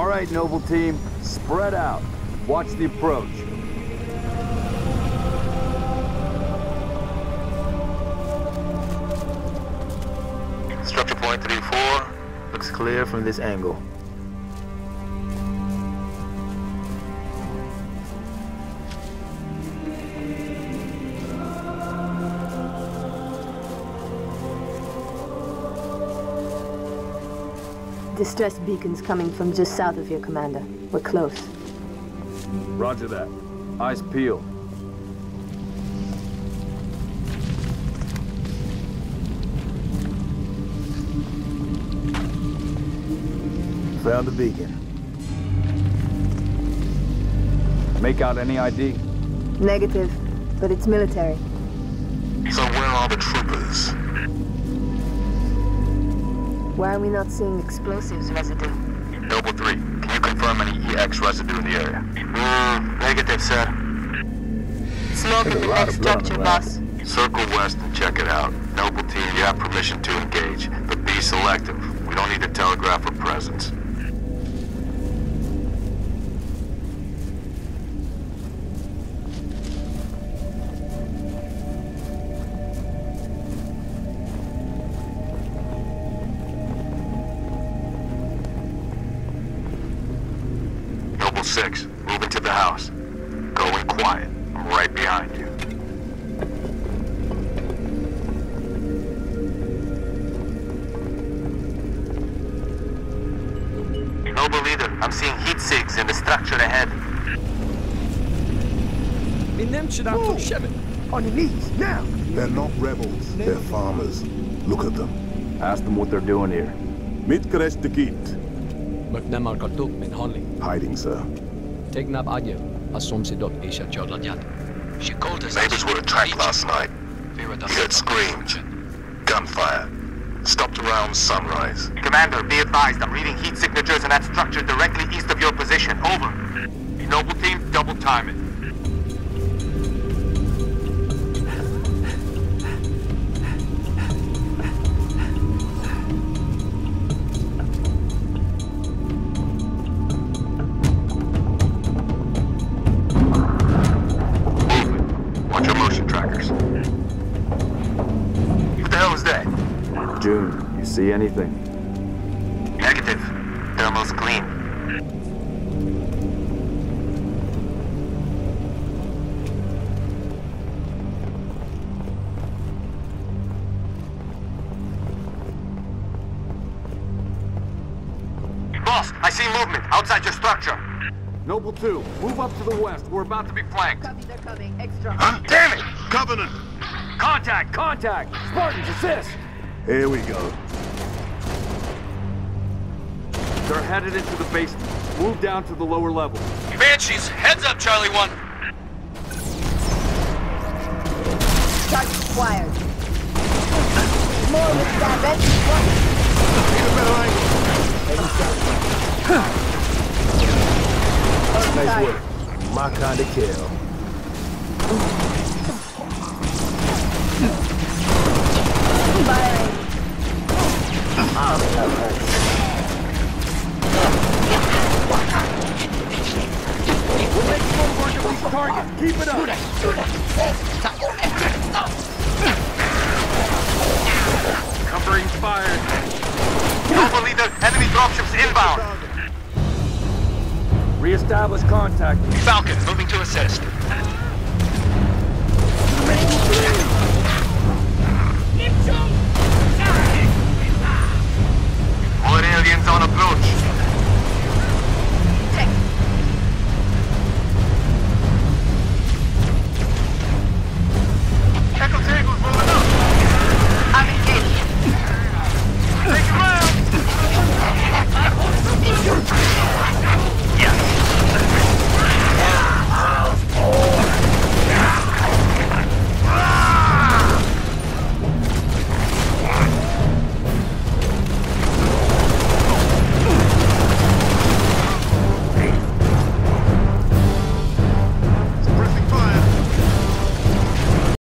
All right, Noble Team, spread out. Watch the approach. Structure point 3-4. Looks clear from this angle. Distress beacons coming from just south of here, Commander. We're close. Roger that. Eyes peeled. Found the beacon. Make out any ID? Negative, but it's military. So where are the troopers? Why are we not seeing explosives residue? Noble 3, can you confirm any EX residue in the area? Mm, negative, sir. Smoke in the next structure, boss. Circle west and check it out. Noble Team, you have permission to engage, but be selective. We don't need to telegraph our presence. 6, move into the house. Go in quiet. I'm right behind you. Noble Leader, I'm seeing heat sigs in the structure ahead. On your knees, now! They're not rebels, they're farmers. Look at them. Ask them what they're doing here. Mitkres Dekit. McNamar Kartuk min Honley. Hiding, sir. Tegnab Adjev, Asom Sidot Isha Chodladjat. She called us. Neighbors were attacked last night. We heard screams, gunfire. Stopped around sunrise. Commander, be advised. I'm reading heat signatures in that structure directly east of your position. Over. Noble team, double time it. Jun, you see anything? Negative. Thermal's clean. Boss, I see movement outside your structure. Noble 2, move up to the west. We're about to be flanked. Copy, they're coming. Extra. Huh? Damn it! Covenant! Contact! Contact! Spartans, assist! Here we go. They're headed into the basement. Move down to the lower level. Banshees, heads up, Charlie 1. Target acquired. More with that bench. Nice work. My kind of kill. Work of these targets. Keep it up. Covering fire. Noble leader, enemy dropships inbound. Reestablish contact. Falcon, moving to assist.